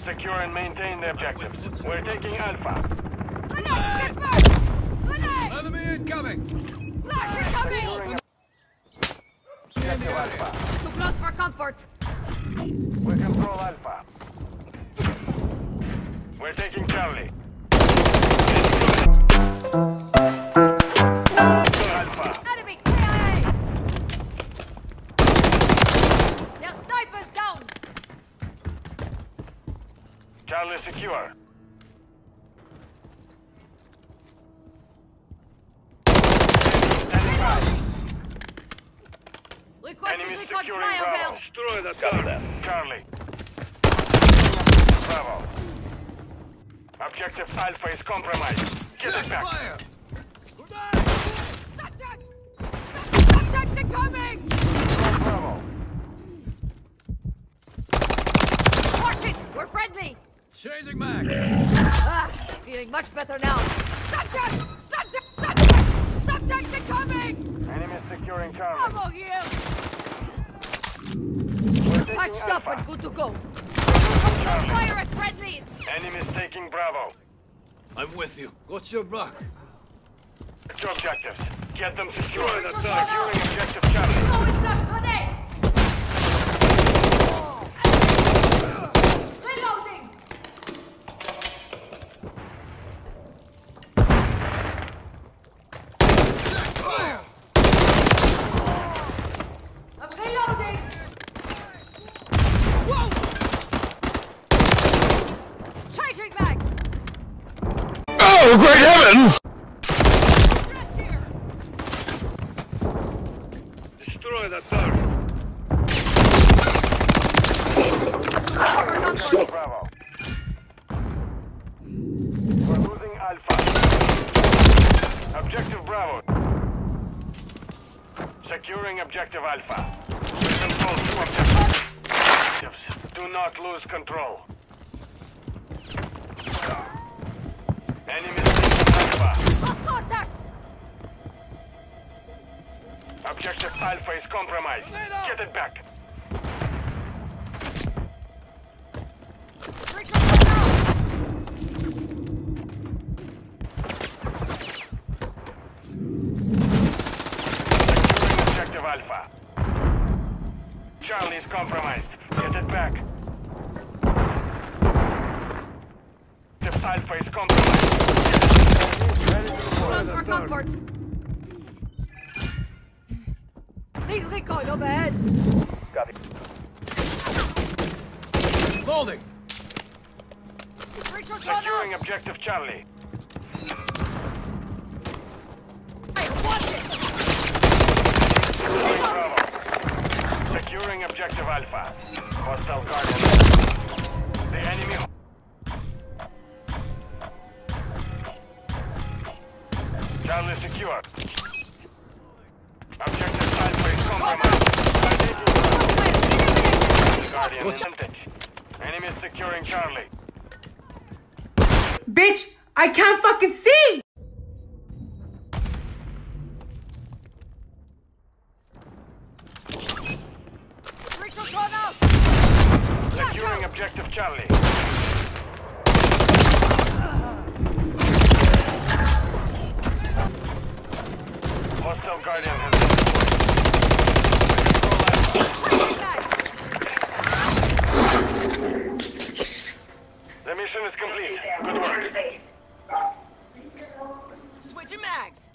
North operatives. Secure and maintain the objectives. We're taking Alpha. Grenade! Grenade! Enemy incoming! Flash incoming! Objective Alpha. Too close for comfort. We control Alpha. We're taking Charlie. Charlie secure. Standing by. Requesting Enemy recon securing Bravo. Destroy the target. Charlie. Bravo. Objective Alpha is compromised. Get it back. Fire! Subjects! Subjects incoming! Bravo. Watch it! We're friendly! Changing back! Ah, feeling much better now. Subjects! Subjects! Subjects! Subjects incoming! Enemy securing Charlie. Ammo here! We're Patched up and good to go. Don't fire at friendlies! Enemies taking Bravo. I'm with you. What's your block? Two objectives. Get them secured. Securing objective Charlie. Throwing flash grenade! Reloading! Fire! I'm reloading! Changing bags! Oh, great heavens! Destroy the target. Bravo. We're losing Alpha. Objective Bravo. Securing objective Alpha. Control two. Objectives. Do not lose control. Alpha is compromised. Get it back. Breach of now! Securing objective Alpha. Charlie is compromised. Get it back. Objective Alpha is compromised. Close for comfort. Need recon overhead. Copy. Holding! Securing objective Charlie. Hey, watch it! Bravo. Securing objective Alpha. Hostile guardian. The enemy. Charlie secure. Objective Alpha is compromised. Guardian advantage. Enemy securing Charlie. Bitch, I can't fucking see! Breach of out. Securing objective Charlie. is complete. Good work. Switch your mags.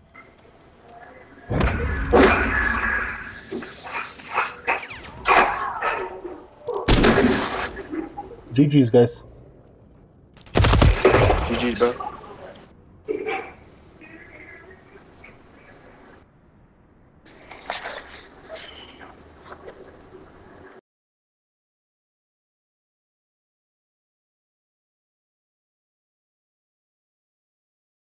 GG's, guys. GG's, bro.